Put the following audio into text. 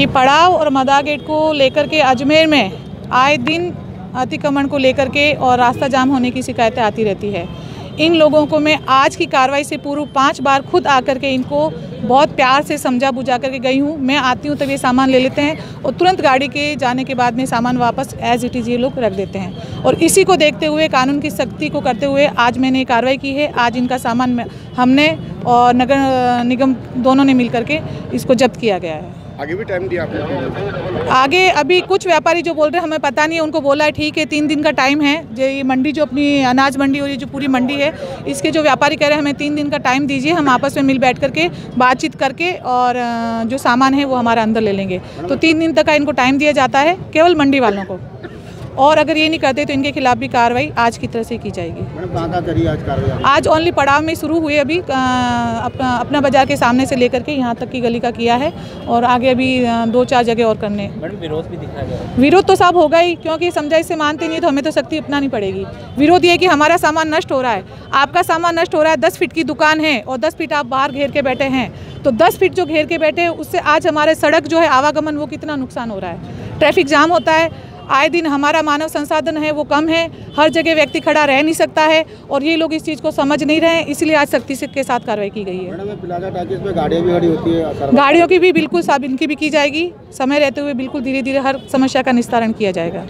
ये पड़ाव और मदा गेट को लेकर के अजमेर में आए दिन अतिक्रमण को लेकर के और रास्ता जाम होने की शिकायतें आती रहती है। इन लोगों को मैं आज की कार्रवाई से पूर्व पाँच बार खुद आकर के इनको बहुत प्यार से समझा बुझा करके गई हूँ। मैं आती हूँ तब ये सामान ले लेते हैं और तुरंत गाड़ी के जाने के बाद में सामान वापस एज इट इज़ ये लोग रख देते हैं। और इसी को देखते हुए, कानून की सख्ती को करते हुए आज मैंने कार्रवाई की है। आज इनका सामान हमने और नगर, निगम दोनों ने मिल करके इसको जब्त किया गया है। आगे भी टाइम दिया आपने? आगे अभी कुछ व्यापारी जो बोल रहे हैं, हमें पता नहीं है, उनको बोला है, ठीक है, तीन दिन का टाइम है। जो ये मंडी जो अपनी, अनाज मंडी और ये जो पूरी मंडी है, इसके जो व्यापारी कह रहे हैं, हमें तीन दिन का टाइम दीजिए, हम आपस में मिल बैठ करके बातचीत करके और जो सामान है, वो हमारा अंदर ले लेंगे। तो तीन दिन तक का इनको टाइम दिया जाता है, केवल मंडी वालों को। और अगर ये नहीं करते तो इनके खिलाफ भी कार्रवाई आज की तरह से की जाएगी। आज आज ओनली पड़ाव में शुरू हुए अभी अपना अपना बाज़ार के सामने से लेकर के यहाँ तक की गली का किया है और आगे अभी दो चार जगह और करने। विरोध भी दिखाया विरोध तो साहब होगा ही क्योंकि समझाइश से मानते नहीं तो हमें तो सख्ती अपनानी पड़ेगी। विरोध ये कि हमारा सामान नष्ट हो रहा है आपका सामान नष्ट हो रहा है दस फीट की दुकान है और दस फीट आप बाहर घेर के बैठे हैं तो दस फीट जो घेर के बैठे हैं उससे आज हमारे सड़क जो है आवागमन वो कितना नुकसान हो रहा है। ट्रैफ़िक जाम होता है आए दिन हमारा मानव संसाधन है वो कम है हर जगह व्यक्ति खड़ा रह नहीं सकता है और ये लोग इस चीज़ को समझ नहीं रहे हैं इसलिए आज सख्ती से के साथ कार्रवाई की गई है। गाड़ियाँ भी खड़ी होती है गाड़ियों की भी बिल्कुल साब इनकी भी की जाएगी समय रहते हुए बिल्कुल धीरे धीरे हर समस्या का निस्तारण किया जाएगा।